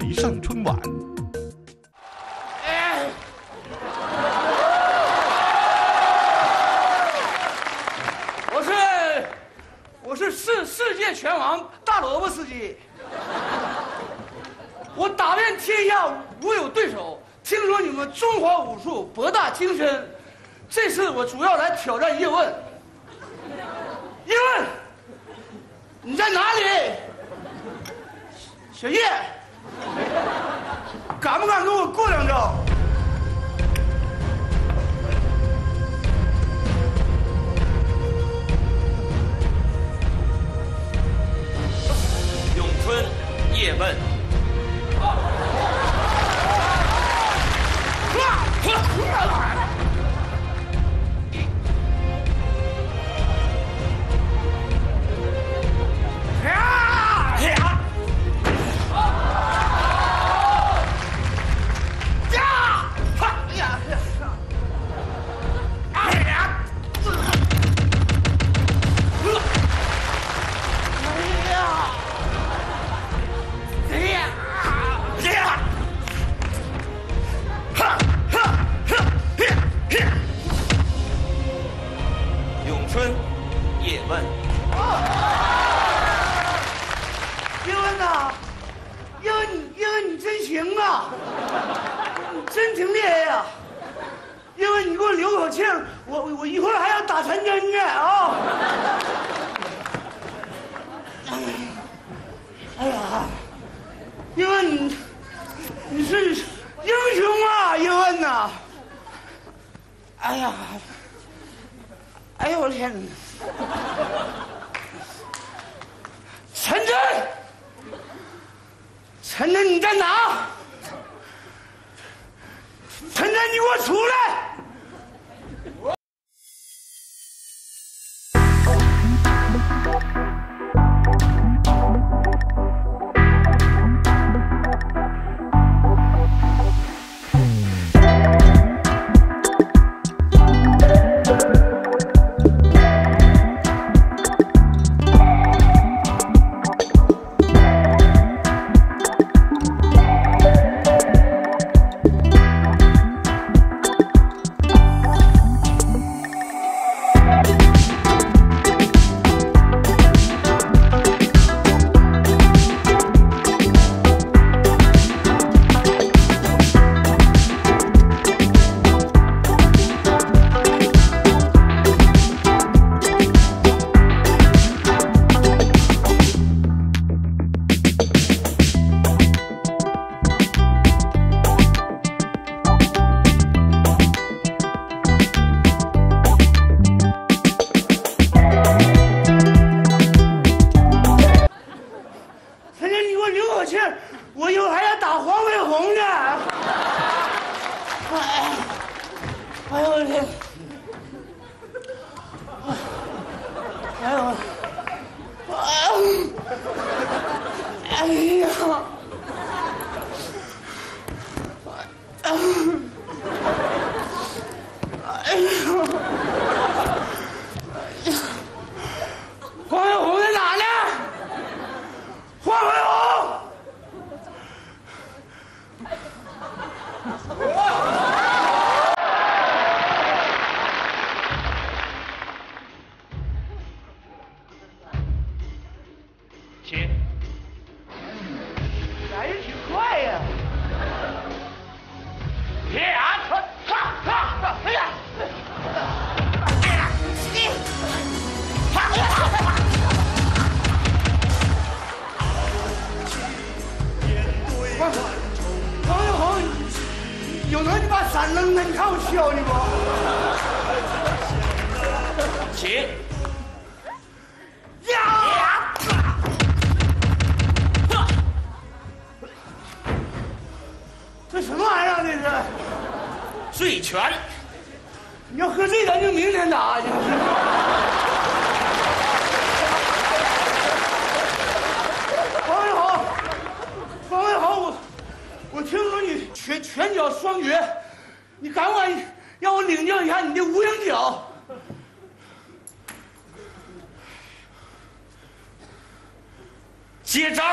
北上春晚，我是我是世世界拳王大萝卜司机，我打遍天下无有对手。听说你们中华武术博大精深，这次我主要来挑战叶问。叶问，你在哪里？小叶，敢不敢跟我过两招？咏春叶问，陈真呢啊！哎呀，叶问你是英雄啊，叶问呐！哎呀，哎呦我的天哪！陈真，陈真你在哪？陈真，你给我出来！哎有能你把伞扔了，你看我削你不？起，呀！这什么玩意儿啊？这是？醉拳，你要喝醉咱就明天打去。黄飞鸿，黄飞鸿，我我听拳拳脚双绝，你敢不敢让我领教一下你的无影脚？接招！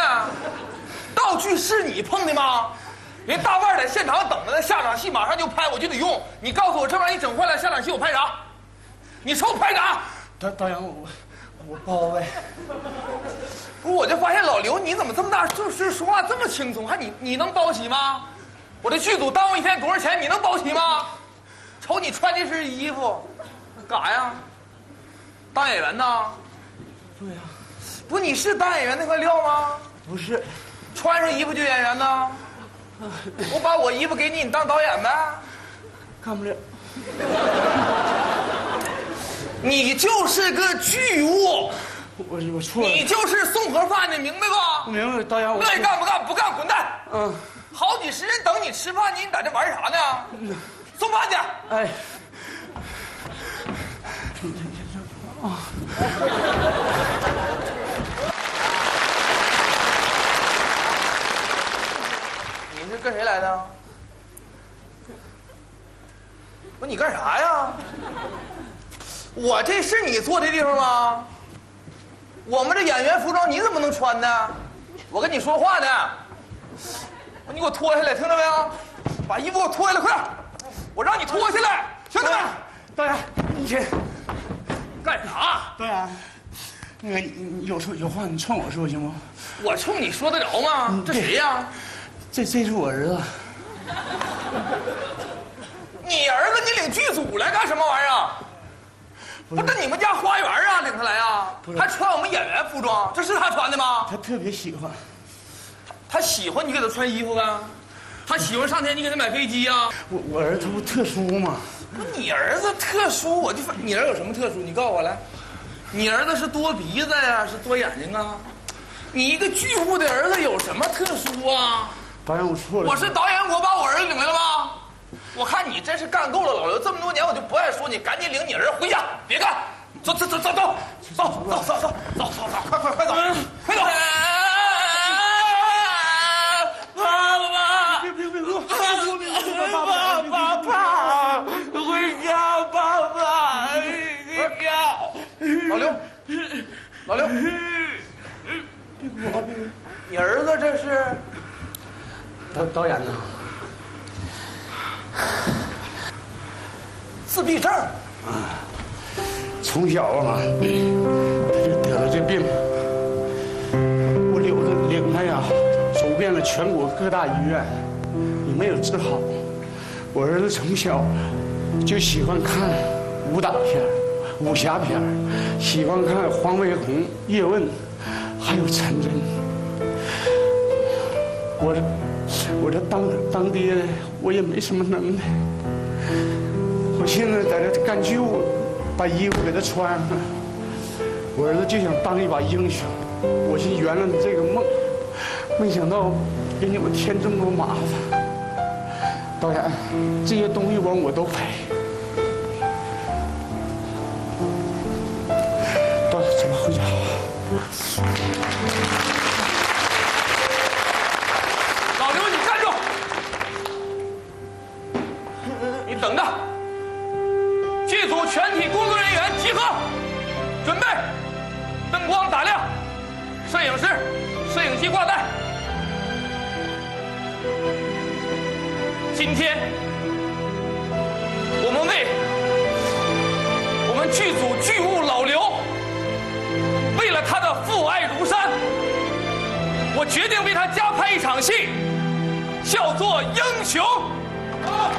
呢？道具是你碰的吗？人大腕在现场等着呢，下场戏马上就拍，我就得用。你告诉我这玩意一整坏了，下场戏我拍啥？你说我拍啥？导导演我我包呗。不是，我就发现老刘你怎么这么大就是说话这么轻松？还你你能包起吗？我这剧组耽误一天多少钱？你能包起吗？瞅你穿这身衣服，干啥呀？当演员呢？对呀、不，你是当演员那块料吗？不是，穿上衣服就演员呢？我把我衣服给你，你当导演呗？干不了。你就是个巨物，我我错了。你就是送盒饭的，明白不？明白，导演我乐意干不干？不干滚蛋！嗯，好几十人等你吃饭呢，你在这玩啥呢？送饭去！哎，你是跟谁来的？不，你干啥呀？我这是你坐的地方吗？我们这演员服装你怎么能穿呢？我跟你说话呢。你给我脱下来，听着没有？把衣服给我脱下来，快点！我让你脱下来，兄弟们！导演，你这。干啥？导演，那个你你有说有话你冲我说行吗？我冲你说得着吗？这谁呀？这这是我儿子。你儿子，你领剧组来干什么玩意儿啊？不是你们家花园啊，领他来啊？还穿我们演员服装，这是他穿的吗？他特别喜欢。他喜欢你给他穿衣服呗，他喜欢上天你给他买飞机呀、我我儿子他不特殊吗？不你儿子特殊，我就发你儿子有什么特殊？你告诉我来，你儿子是多鼻子呀，是多眼睛啊？你一个巨物的儿子有什么特殊啊？导演我错了。我是导演，我把我儿子领来了吗？我看你真是干够了，老刘，这么多年我就不爱说你，赶紧领你儿子回家，别干，走走走走走走走走走走走走走，快快快走，快走！爸爸，别别别别！爸爸爸，回家，爸爸，回家。老刘，老刘，你儿子这是？导导演呢？自闭症啊。从小啊，他就得了这病。我领着领他呀，走遍了全国各大医院，也没有治好。我儿子从小就喜欢看武打片、武侠片，喜欢看黄飞鸿、叶问，还有陈真。我这我这当当爹的，我也没什么能耐。我现在在这干救，把衣服给他穿上。我儿子就想当一把英雄，我先圆了这个梦，没想到给你们添这么多麻烦。导演，这些东西我我都赔。导演，咱们回家。组全体工作人员集合，准备，灯光打亮，摄影师，摄影机挂带。今天，我们为我们剧组剧务老刘，为了他的父爱如山。我决定为他加拍一场戏，叫做《英雄》。好